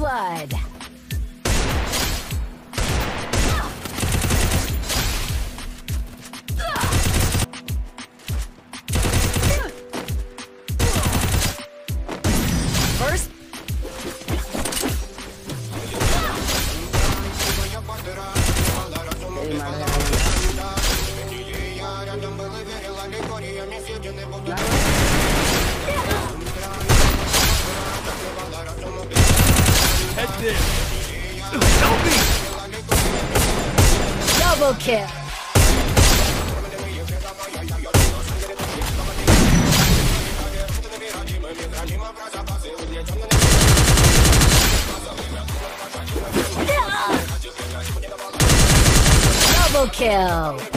blood. First Head this! Help me! Double kill! Double kill!